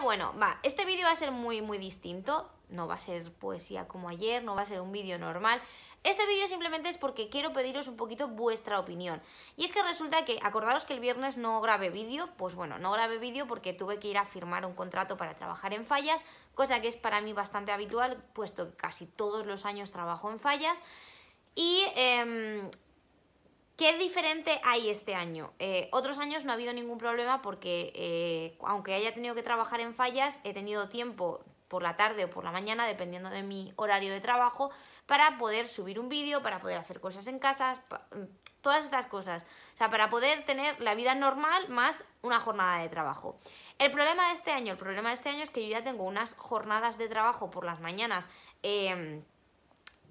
bueno, va, este vídeo va a ser muy, muy distinto. No va a ser poesía como ayer, no va a ser un vídeo normal. Este vídeo simplemente es porque quiero pediros un poquito vuestra opinión. Y es que resulta que, acordaros que el viernes no grabé vídeo, pues bueno, no grabé vídeo porque tuve que ir a firmar un contrato para trabajar en fallas, cosa que es para mí bastante habitual, puesto que casi todos los años trabajo en fallas. Y eh, ¿Qué diferente hay este año? Eh, otros años no ha habido ningún problema porque eh, aunque haya tenido que trabajar en fallas, he tenido tiempo por la tarde o por la mañana, dependiendo de mi horario de trabajo, para poder subir un vídeo, para poder hacer cosas en casa, mm, todas estas cosas. O sea, para poder tener la vida normal más una jornada de trabajo. El problema de este año, el problema de este año es que yo ya tengo unas jornadas de trabajo por las mañanas. Eh,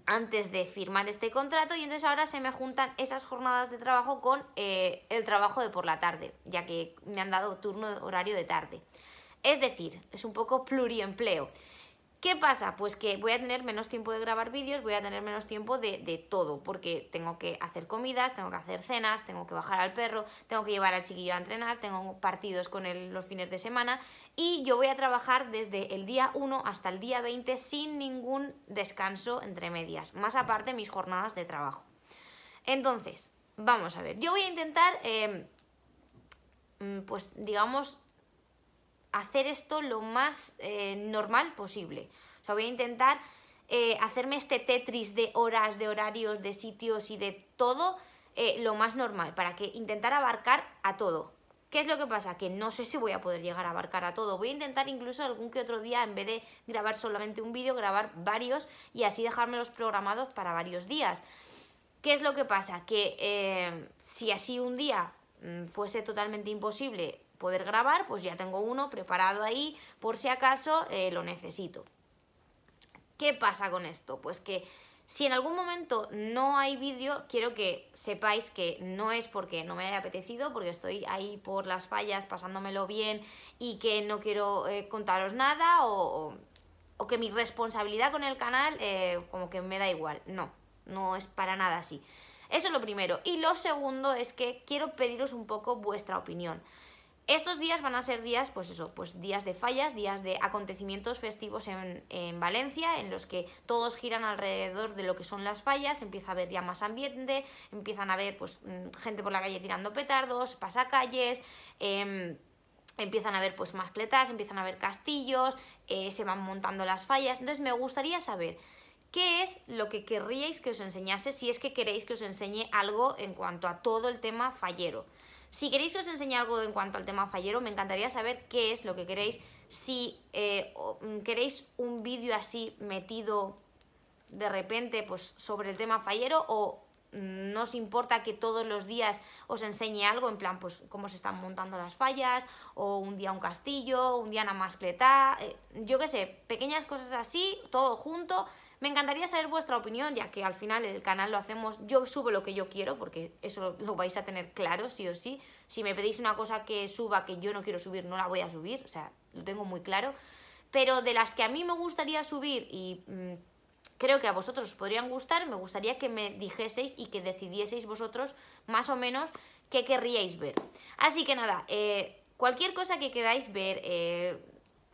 antes de firmar este contrato y entonces ahora se me juntan esas jornadas de trabajo con eh, el trabajo de por la tarde, ya que me han dado turno horario de tarde. Es decir, es un poco pluriempleo. ¿Qué pasa? Pues que voy a tener menos tiempo de grabar vídeos, voy a tener menos tiempo de, de, todo, porque tengo que hacer comidas, tengo que hacer cenas, tengo que bajar al perro, tengo que llevar al chiquillo a entrenar, tengo partidos con él los fines de semana y yo voy a trabajar desde el día 1 hasta el día 20 sin ningún descanso entre medias, más aparte mis jornadas de trabajo. Entonces, vamos a ver, yo voy a intentar, eh, pues digamos, hacer esto lo más eh, normal posible. O sea, voy a intentar eh, hacerme este Tetris de horas, de horarios, de sitios y de todo eh, lo más normal, para que intentar abarcar a todo. ¿Qué es lo que pasa? Que no sé si voy a poder llegar a abarcar a todo. Voy a intentar incluso algún que otro día, en vez de grabar solamente un vídeo, grabar varios y así dejármelos programados para varios días. ¿Qué es lo que pasa? Que si así un día mm, fuese totalmente imposible poder grabar, pues ya tengo uno preparado ahí por si acaso eh, lo necesito. ¿Qué pasa con esto? Pues que si en algún momento no hay vídeo, quiero que sepáis que no es porque no me haya apetecido, porque estoy ahí por las fallas pasándomelo bien y que no quiero eh, contaros nada o, o, que mi responsabilidad con el canal eh, como que me da igual. No, no es para nada así. Eso es lo primero. Y lo segundo es que quiero pediros un poco vuestra opinión. Estos días van a ser días, pues eso, pues días de fallas, días de acontecimientos festivos en, Valencia, en los que todos giran alrededor de lo que son las fallas, empieza a haber ya más ambiente, empiezan a haber pues mm, gente por la calle tirando petardos, pasacalles, eh, empiezan a haber pues mascletas, empiezan a haber castillos, eh, se van montando las fallas. Entonces me gustaría saber qué es lo que querríais que os enseñase si es que queréis que os enseñe algo en cuanto a todo el tema fallero. Si queréis que os enseñe algo en cuanto al tema fallero, me encantaría saber qué es lo que queréis. Si eh, mm, queréis un vídeo así metido de repente pues, sobre el tema fallero o mm, no os importa que todos los días os enseñe algo, en plan, pues cómo se están montando las fallas, o un día un castillo, un día una mascleta, eh, yo qué sé, pequeñas cosas así, todo junto, me encantaría saber vuestra opinión, ya que al final el canal lo hacemos, yo subo lo que yo quiero, porque eso lo vais a tener claro, sí o sí. Si me pedís una cosa que suba que yo no quiero subir, no la voy a subir, o sea, lo tengo muy claro. Pero de las que a mí me gustaría subir y mm, creo que a vosotros os podrían gustar, me gustaría que me dijeseis y que decidieseis vosotros más o menos qué querríais ver. Así que nada, eh, cualquier cosa que queráis ver, eh,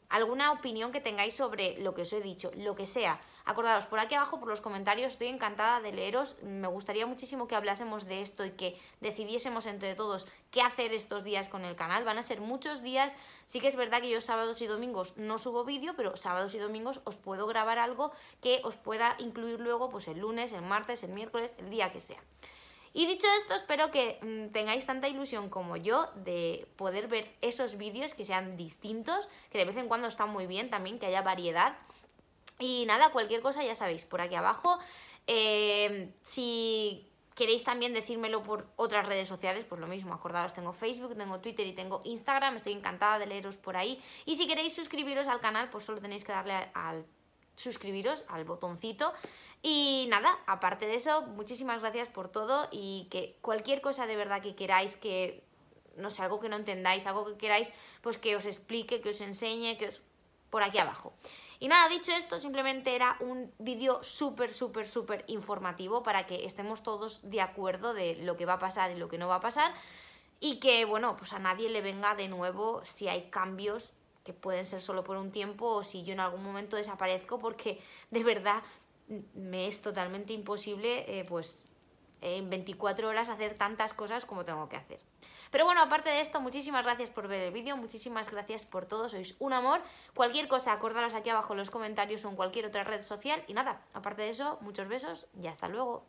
alguna opinión que tengáis sobre lo que os he dicho, lo que sea. Acordaros, por aquí abajo, por los comentarios, estoy encantada de leeros. Me gustaría muchísimo que hablásemos de esto y que decidiésemos entre todos qué hacer estos días con el canal. Van a ser muchos días. Sí que es verdad que yo sábados y domingos no subo vídeo, pero sábados y domingos os puedo grabar algo que os pueda incluir luego pues el lunes, el martes, el miércoles, el día que sea. Y dicho esto, espero que mm, tengáis tanta ilusión como yo de poder ver esos vídeos que sean distintos, que de vez en cuando están muy bien también, que haya variedad. Y nada, cualquier cosa ya sabéis, por aquí abajo. Eh, si queréis también decírmelo por otras redes sociales, pues lo mismo, acordaros, tengo Facebook, tengo Twitter y tengo Instagram, estoy encantada de leeros por ahí. Y si queréis suscribiros al canal, pues solo tenéis que darle al suscribiros, al botoncito. Y nada, aparte de eso, muchísimas gracias por todo y que cualquier cosa de verdad que queráis que, no sé, algo que no entendáis, algo que queráis, pues que os explique, que os enseñe, que os... por aquí abajo. Y nada, dicho esto, simplemente era un vídeo súper, súper, súper informativo para que estemos todos de acuerdo de lo que va a pasar y lo que no va a pasar y que, bueno, pues a nadie le venga de nuevo si hay cambios que pueden ser solo por un tiempo o si yo en algún momento desaparezco porque de verdad me es totalmente imposible eh, pues en 24 horas hacer tantas cosas como tengo que hacer. Pero bueno, aparte de esto, muchísimas gracias por ver el vídeo, muchísimas gracias por todo, sois un amor. Cualquier cosa, acordaros aquí abajo en los comentarios o en cualquier otra red social. Y nada, aparte de eso, muchos besos y hasta luego.